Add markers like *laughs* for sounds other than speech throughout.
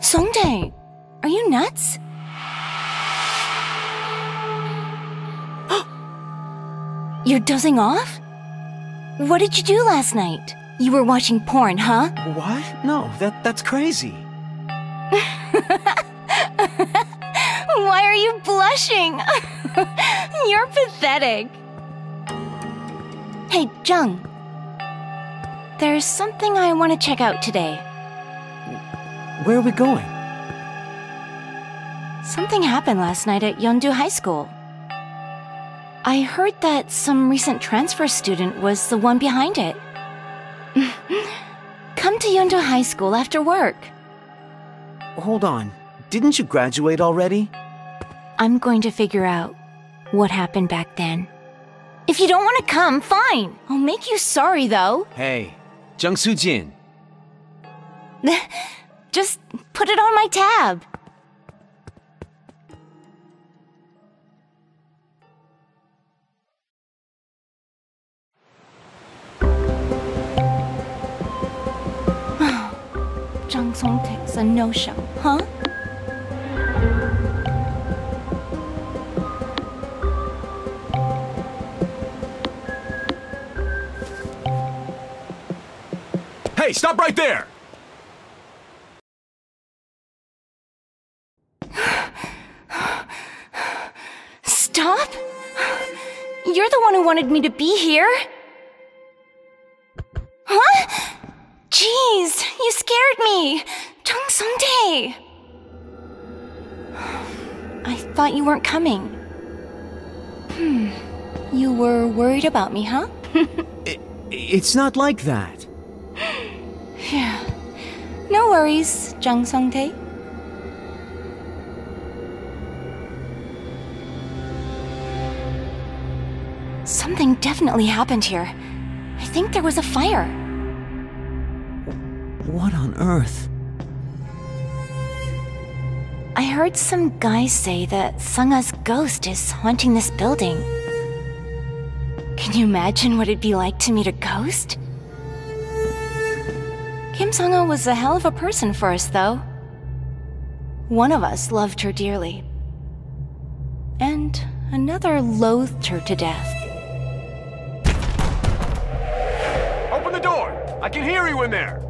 Sung-tae, are you nuts? *gasps* You're dozing off? What did you do last night? You were watching porn, huh? What? No, that that's crazy. *laughs* *laughs* Why are you blushing? *laughs* *laughs* You're pathetic. Hey, Jung. There's something I want to check out today. Where are we going? Something happened last night at Yeondu High School. I heard that some recent transfer student was the one behind it. *laughs* Come to Yeondu High School after work. Hold on. Didn't you graduate already? I'm going to figure out what happened back then. If you don't want to come, fine. I'll make you sorry, though. Hey, Jung Soo Jin. *laughs* Just put it on my tab. *sighs* Jang Sung-tae's a no-show, huh? Hey, stop right there! Stop? You're the one who wanted me to be here. Huh? Jeez, you scared me. Jung Sung-tae. I thought you weren't coming. Hmm. You were worried about me, huh? *laughs* I, it's not like that. Yeah. No worries, Jung Sung-tae. Something definitely happened here. I think there was a fire. What on earth? I heard some guys say that Sunga's ghost is haunting this building. Can you imagine what it'd be like to meet a ghost? Kim Sunga was a hell of a person for us, though. One of us loved her dearly. And another loathed her to death. Open the door! I can hear you in there!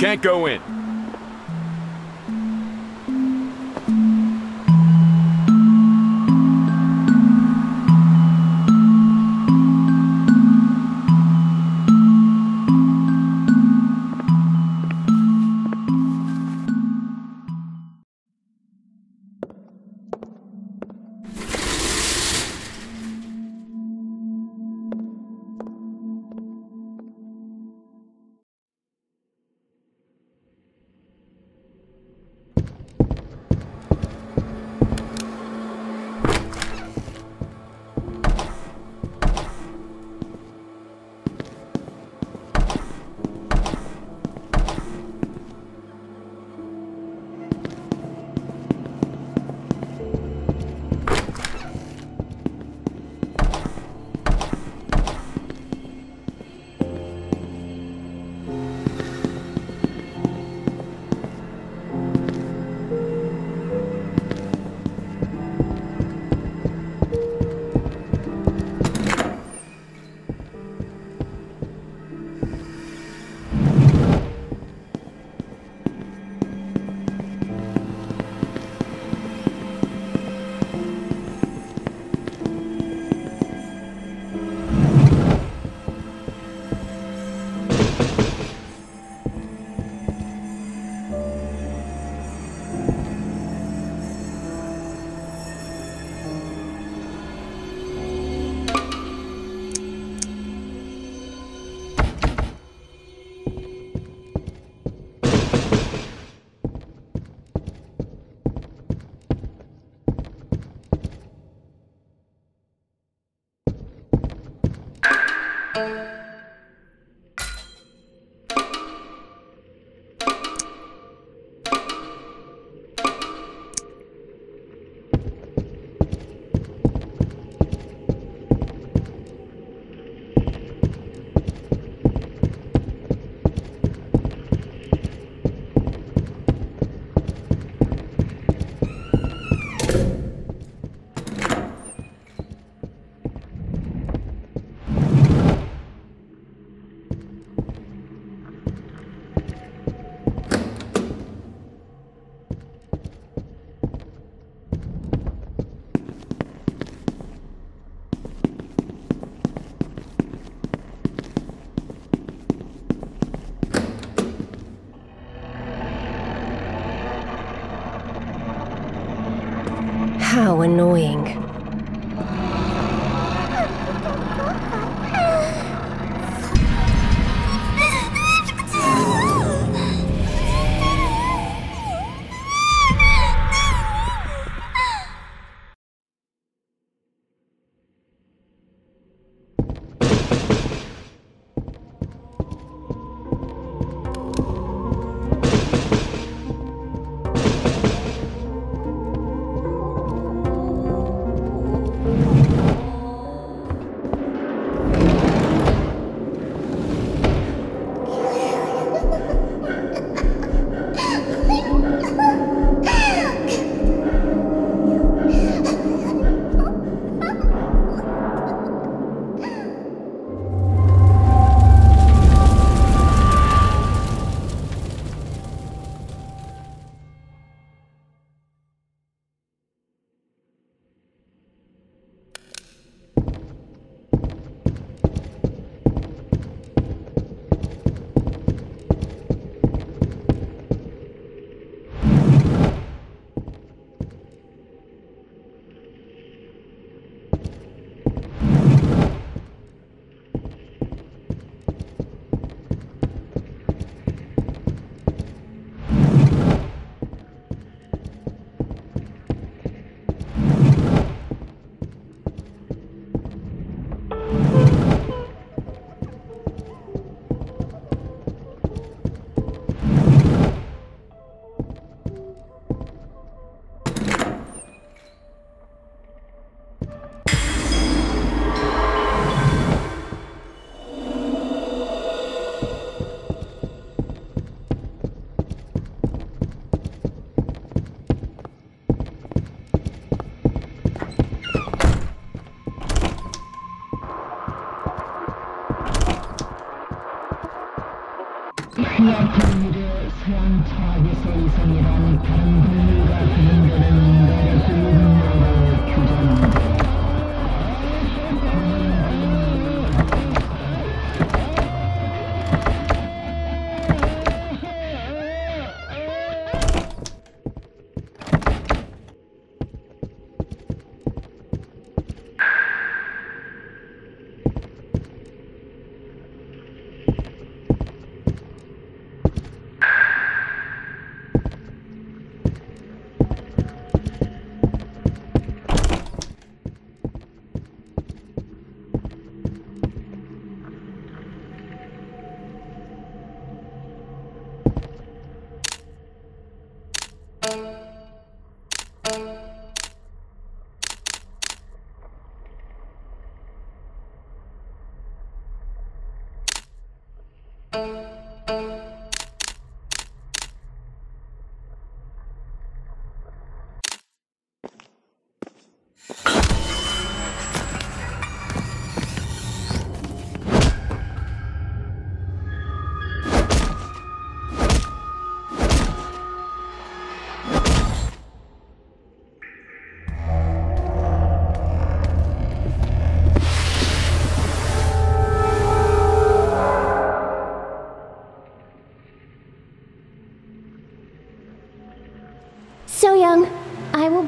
can't go in. How annoying.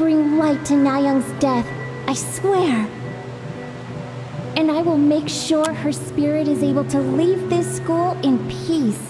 Lead to Na-young's death, I swear. And I will make sure her spirit is able to leave this school in peace.